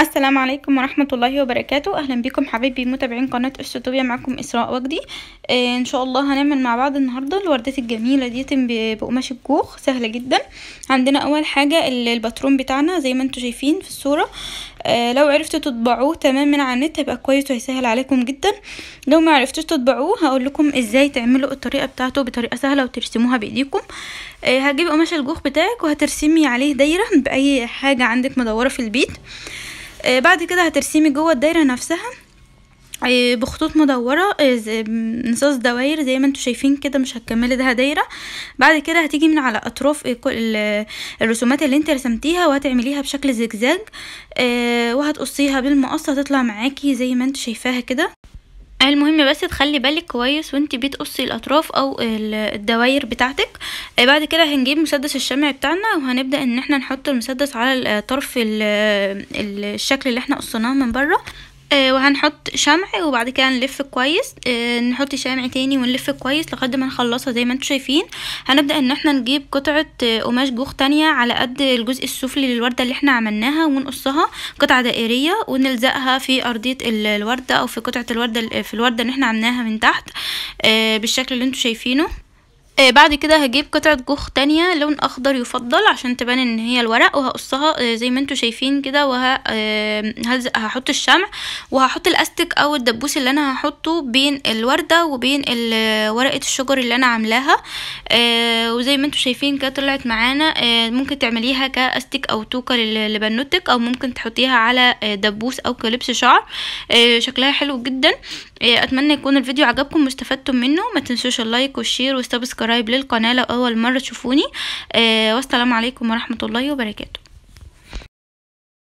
السلام عليكم ورحمة الله وبركاته. أهلا بكم حبايبي متابعين قناة أستوتوبيا معكم إسراء وجدي. آه إن شاء الله هنعمل مع بعض النهاردة الوردات الجميلة دي بقماش الجوخ. سهلة جدا. عندنا أول حاجة ال- الباترون بتاعنا زي ما أنتوا شايفين في الصورة. آه لو عرفتوا تطبعوه تمام من على النت هيبقى كويس وهيسهل عليكم جدا. لو ما عرفتوش تطبعوه هقول لكم إزاي تعملوا الطريقة بتاعته بطريقة سهلة وترسموها بإيديكم. آه هتجيبي قماش الجوخ بتاعك وهترسمي عليه دايرة بأي حاجة عندك مدورة في البيت. بعد كده هترسمي جوه الدايرة نفسها آه بخطوط مدورة آه زي- نصاص دواير زي ما أنتوا شايفين كده مش هتكملي ده دايرة. بعد كده هتيجي من على أطراف آه، الرسومات اللي انت رسمتيها وهتعمليها بشكل زجزاج آه وهتقصيها بالمقص هتطلع معاكي زي ما انت شايفاها كده. المهم بس تخلي بالك كويس وانت بتقصي الأطراف أو ال- الدواير بتاعتك. آه، بعد كده هنجيب مسدس الشمع بتاعنا وهنبدأ إن إحنا نحط المسدس على طرف ال- ال- الشكل اللي إحنا قصيناه من بره. آه، وهنحط شمع وبعد كده نلف كويس. آه، نحط شمع تاني ونلف كويس لحد ما نخلصها زي ما أنتوا شايفين. هنبدأ إن إحنا نجيب قطعة آه، قماش جوخ تانية على قد الجزء السفلي للوردة اللي إحنا عملناها ونقصها قطعة دائرية ونلزقها في أرضية ال- الوردة أو في قطعة الوردة ال- في الوردة اللي إحنا عملناها من تحت بالشكل اللي أنتوا شايفينه. آه، بعد كده هجيب قطعة جوخ تانية لون أخضر يفضل عشان تبان إن هي الورق وهقصها آه، زي ما أنتوا شايفين كده وهلزق هحط الشمع وهحط الأستك أو الدبوس اللي أنا هحطه بين الوردة وبين ورقة الشجر اللي أنا عاملاها آه، وزي ما أنتوا شايفين كده طلعت معانا آه، ممكن تعمليها كأستك أو توكة لبنوتك أو ممكن تحطيها على آه، دبوس أو كلبس شعر آه، شكلها حلو جدا آه، أتمنى يكون الفيديو عجبكم واستفدتم منه ما تنسوش ال like وال share وال subscribe للقناة لو أول مرة تشوفوني. آه، والسلام عليكم ورحمة الله وبركاته.